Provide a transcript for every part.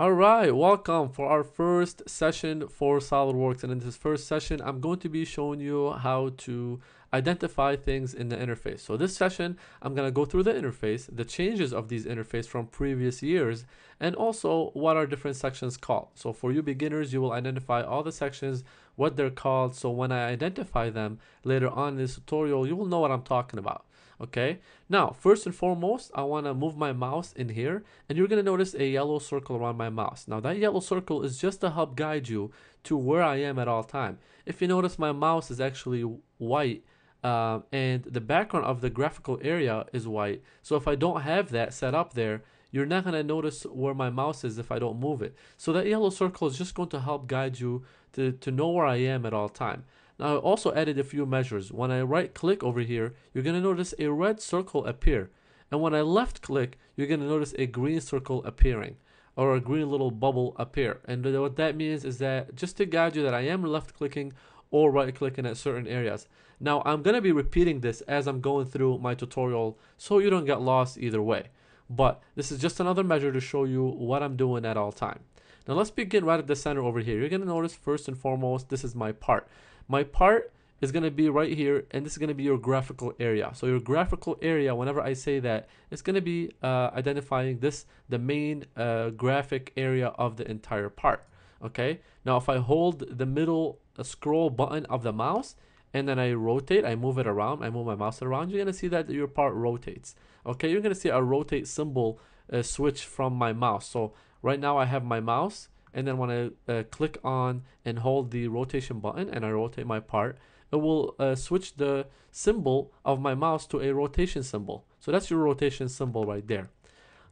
All right, welcome for our first session for SolidWorks. And in this first session, I'm going to be showing you how to identify things in the interface. So this session, I'm going to go through the interface, the changes of these interface from previous years, and also what are different sections called. So for you beginners, you will identify all the sections, what they're called. So when I identify them later on in this tutorial, you will know what I'm talking about okay? Now first and foremost I want to move my mouse in here and you're going to notice a yellow circle around my mouse. Now that yellow circle is just to help guide you to where I am at all time. If you notice my mouse is actually white uh, and the background of the graphical area is white. So if I don't have that set up there you're not going to notice where my mouse is if I don't move it. So that yellow circle is just going to help guide you to, to know where I am at all time now I also added a few measures. When I right click over here, you're going to notice a red circle appear. And when I left click, you're going to notice a green circle appearing or a green little bubble appear. And what that means is that just to guide you that I am left clicking or right clicking at certain areas. Now I'm going to be repeating this as I'm going through my tutorial so you don't get lost either way. But this is just another measure to show you what I'm doing at all time. Now let's begin right at the center over here. You're going to notice first and foremost, this is my part. My part is going to be right here and this is going to be your graphical area. So your graphical area whenever I say that it's going to be uh, identifying this the main uh, graphic area of the entire part okay? Now if I hold the middle uh, scroll button of the mouse and then I rotate I move it around I move my mouse around you're going to see that your part rotates okay? You're going to see a rotate symbol uh, switch from my mouse. So right now I have my mouse and then when I uh, click on and hold the rotation button and I rotate my part it will uh, switch the symbol of my mouse to a rotation symbol. So that's your rotation symbol right there.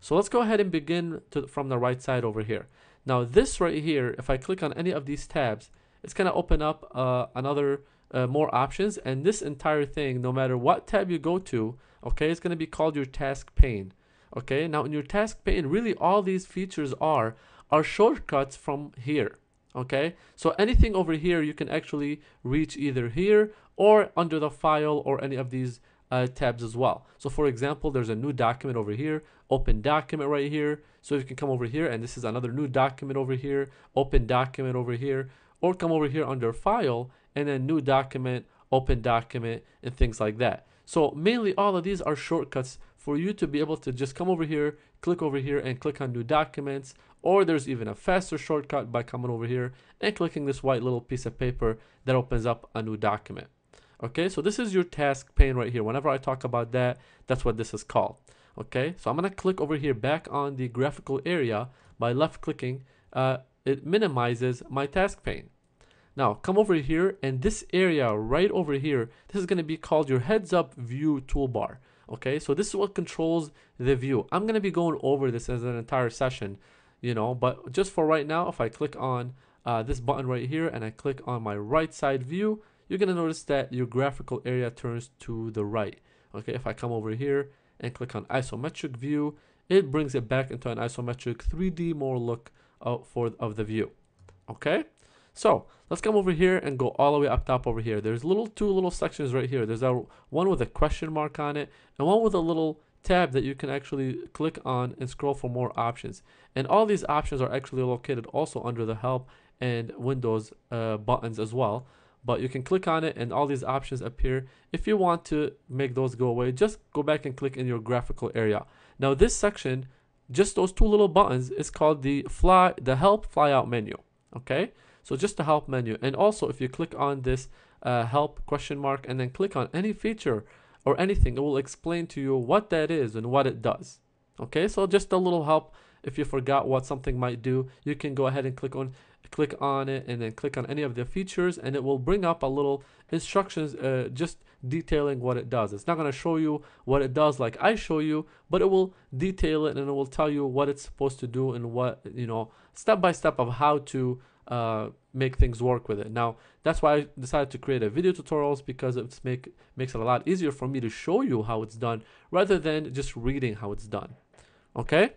So let's go ahead and begin to, from the right side over here. Now this right here if I click on any of these tabs it's gonna open up uh, another uh, more options. And this entire thing no matter what tab you go to okay it's gonna be called your task pane. Okay now in your task pane really all these features are are shortcuts from here okay? So anything over here you can actually reach either here or under the file or any of these uh, tabs as well. So for example there's a new document over here open document right here. So you can come over here and this is another new document over here open document over here or come over here under file and then new document open document and things like that. So mainly all of these are shortcuts for you to be able to just come over here click over here and click on new documents or there's even a faster shortcut by coming over here and clicking this white little piece of paper that opens up a new document. Okay, so this is your task pane right here. Whenever I talk about that, that's what this is called. Okay, so I'm gonna click over here back on the graphical area by left clicking. Uh, it minimizes my task pane. Now come over here and this area right over here, this is gonna be called your heads up view toolbar. Okay, so this is what controls the view. I'm gonna be going over this as an entire session you know but just for right now if I click on uh, this button right here and I click on my right side view you're gonna notice that your graphical area turns to the right. Okay if I come over here and click on isometric view it brings it back into an isometric 3D more look uh, for of the view. Okay? So let's come over here and go all the way up top over here. There's little two little sections right here. There's a one with a question mark on it and one with a little tab that you can actually click on and scroll for more options. And all these options are actually located also under the help and Windows uh, buttons as well. But you can click on it and all these options appear. If you want to make those go away, just go back and click in your graphical area. Now this section, just those two little buttons, is called the fly, the help flyout menu. Okay, so just the help menu. And also if you click on this uh, help question mark and then click on any feature or anything, it will explain to you what that is and what it does. Okay, so just a little help if you forgot what something might do, you can go ahead and click on click on it and then click on any of the features and it will bring up a little instructions uh, just detailing what it does. It's not going to show you what it does like I show you, but it will detail it and it will tell you what it's supposed to do and what, you know, step by step of how to uh, make things work with it. Now, that's why I decided to create a video tutorials because it's make makes it a lot easier for me to show you how it's done rather than just reading how it's done. Okay?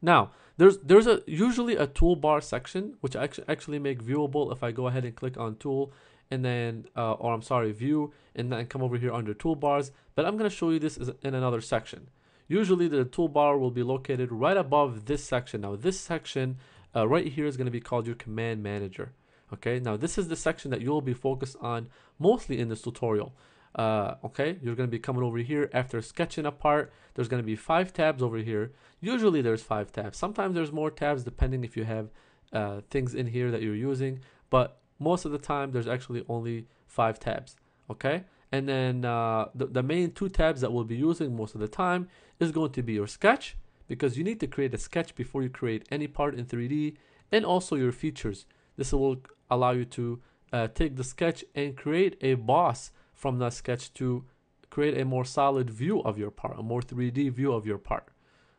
Now, there's there's a usually a toolbar section which I actually make viewable if I go ahead and click on tool and then uh, or I'm sorry view and then come over here under toolbars but I'm gonna show you this in another section usually the toolbar will be located right above this section. Now this section uh, right here is going to be called your command manager. Okay, now this is the section that you'll be focused on mostly in this tutorial. Uh, okay, you're going to be coming over here after sketching a part. There's going to be five tabs over here. Usually there's five tabs. Sometimes there's more tabs depending if you have uh, things in here that you're using. But most of the time there's actually only five tabs. Okay, and then uh, the, the main two tabs that we'll be using most of the time is going to be your sketch because you need to create a sketch before you create any part in 3D and also your features. This will allow you to uh, take the sketch and create a boss from that sketch to create a more solid view of your part, a more 3D view of your part.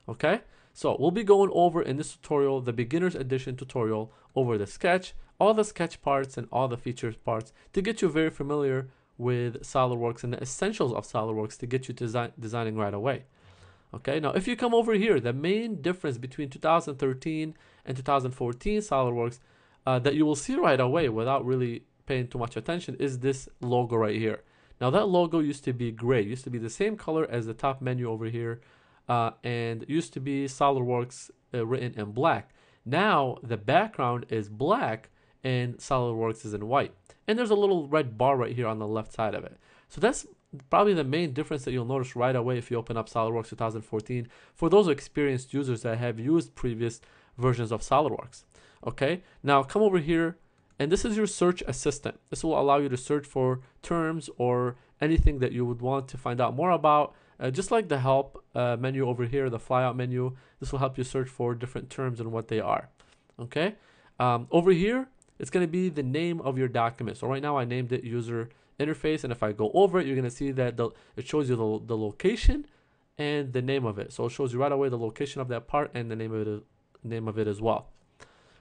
Okay, so we'll be going over in this tutorial, the beginner's edition tutorial, over the sketch, all the sketch parts and all the features parts to get you very familiar with SolidWorks and the essentials of SolidWorks to get you design, designing right away. Okay, now if you come over here, the main difference between 2013 and 2014 SolidWorks uh, that you will see right away without really paying too much attention is this logo right here. Now that logo used to be gray, used to be the same color as the top menu over here, uh, and used to be SolidWorks uh, written in black. Now the background is black and SolidWorks is in white. And there's a little red bar right here on the left side of it. So that's probably the main difference that you'll notice right away if you open up SolidWorks 2014 for those experienced users that have used previous versions of SolidWorks. Okay, now come over here and this is your search assistant. This will allow you to search for terms or anything that you would want to find out more about. Uh, just like the help uh, menu over here, the flyout menu, this will help you search for different terms and what they are. Okay, um, over here, it's going to be the name of your document. So right now I named it user interface. And if I go over it, you're to see that the, it shows you the, the location and the name of it. So it shows you right away the location of that part and the name of it, name of it as well.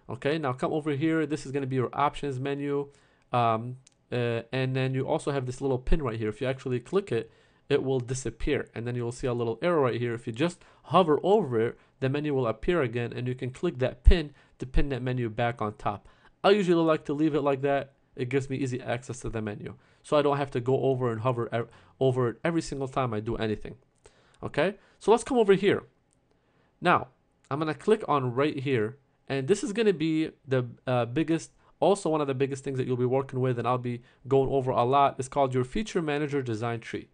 Okay, now come over here. This is to be your options menu. Um, uh, and then you also have this little pin right here. If you actually click it, it will disappear. And then you'll see a little arrow right here. If you just hover over it, the menu will appear again and you can click that pin to pin that menu back on top. I usually like to leave it like that. It gives me easy access to the menu. So I don't have to go over and hover over it every single time I do anything. Okay, so let's come over here. Now, I'm going to click on right here. And this is going to be the uh, biggest, also one of the biggest things that you'll be working with and I'll be going over a lot. It's called your Feature Manager Design Tree.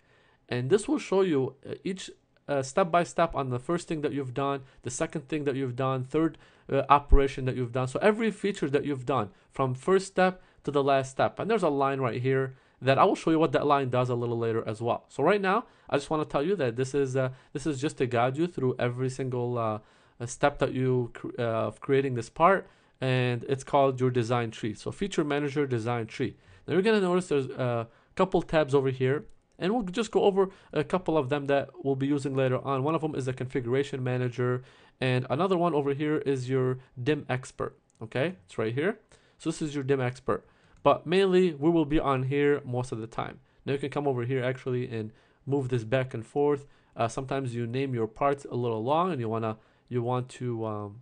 And this will show you uh, each uh, step by step on the first thing that you've done, the second thing that you've done, third uh, operation that you've done. So every feature that you've done from first step to the last step. And there's a line right here that I will show you what that line does a little later as well. So right now, I just want to tell you that this is uh, this is just to guide you through every single uh, step that you uh, of creating this part, and it's called your design tree. So feature manager design tree. Now you're gonna notice there's a couple tabs over here and we'll just go over a couple of them that we'll be using later on. One of them is the configuration manager and another one over here is your DimXpert. Okay, it's right here. So this is your DimXpert. But mainly we will be on here most of the time. Now you can come over here actually and move this back and forth. Uh, sometimes you name your parts a little long and you wanna you want to um,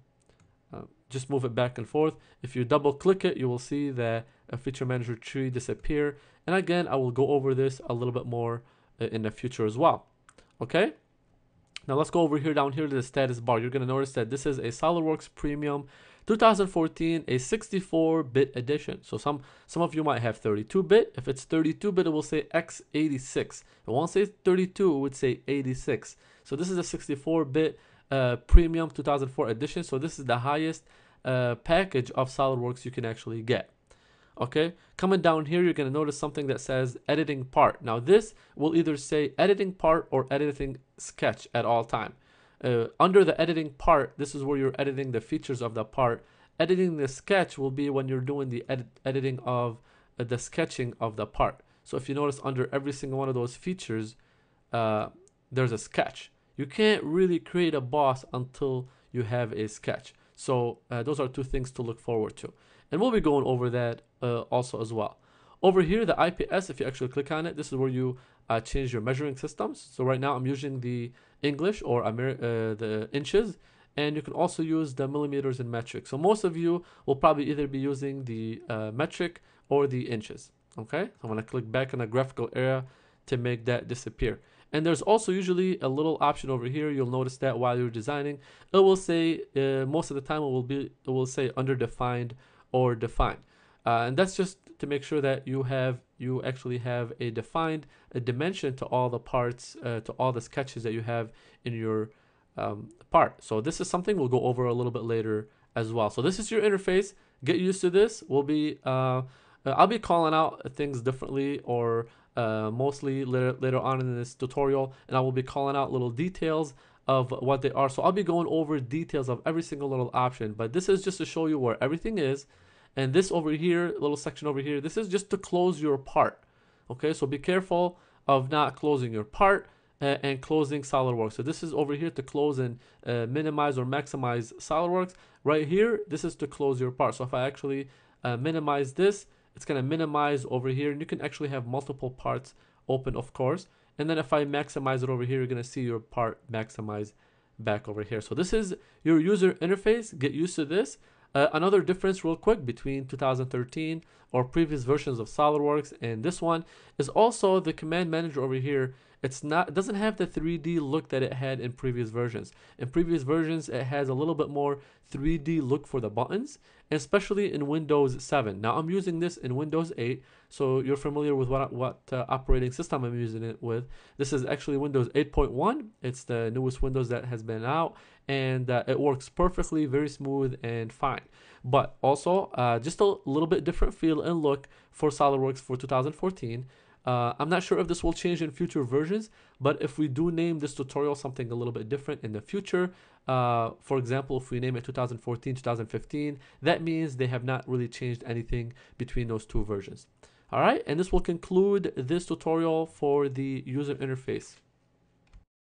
uh, just move it back and forth. If you double click it, you will see that a feature manager tree disappear. And again, I will go over this a little bit more uh, in the future as well. Okay. Now let's go over here down here to the status bar. You're going to notice that this is a SolidWorks Premium 2014, a 64-bit edition. So some some of you might have 32-bit. If it's 32-bit, it will say x86. It won't say 32, it would say 86. So this is a 64-bit uh, Premium 2004 edition. So this is the highest uh, package of SolidWorks you can actually get okay coming down here you're going to notice something that says editing part now this will either say editing part or editing sketch at all time uh, under the editing part this is where you're editing the features of the part. Editing the sketch will be when you're doing the edit editing of uh, the sketching of the part. So if you notice under every single one of those features uh, there's a sketch. You can't really create a boss until you have a sketch. So uh, those are two things to look forward to. And we'll be going over that uh, also as well. Over here, the IPS, if you actually click on it, this is where you uh, change your measuring systems. So right now I'm using the English or uh, the inches, and you can also use the millimeters and metric. So most of you will probably either be using the uh, metric or the inches. Okay, so I'm gonna click back on the graphical area to make that disappear. And there's also usually a little option over here. You'll notice that while you're designing, it will say uh, most of the time it will be it will say under defined or defined, uh, and that's just to make sure that you have you actually have a defined a dimension to all the parts uh, to all the sketches that you have in your um, part. So this is something we'll go over a little bit later as well. So this is your interface. Get used to this. We'll be uh, uh, I'll be calling out things differently or uh, mostly later, later on in this tutorial and I will be calling out little details of what they are. So I'll be going over details of every single little option, but this is just to show you where everything is. And this over here, little section over here, this is just to close your part. Okay, so be careful of not closing your part uh, and closing SolidWorks. So this is over here to close and uh, minimize or maximize SolidWorks. Right here, this is to close your part. So if I actually uh, minimize this, it's to minimize over here and you can actually have multiple parts open of course and then if I maximize it over here you're to see your part maximize back over here so this is your user interface get used to this uh, another difference real quick between 2013 or previous versions of SolidWorks and this one is also the command manager over here it's not it doesn't have the 3D look that it had in previous versions. In previous versions it has a little bit more 3D look for the buttons, especially in Windows 7. Now I'm using this in Windows 8, so you're familiar with what what uh, operating system I'm using it with. This is actually Windows 8.1. It's the newest Windows that has been out and uh, it works perfectly, very smooth and fine. But also uh, just a little bit different feel and look for SolidWorks for 2014. Uh, I'm not sure if this will change in future versions, but if we do name this tutorial something a little bit different in the future, uh, for example, if we name it 2014, 2015, that means they have not really changed anything between those two versions. All right, and this will conclude this tutorial for the user interface.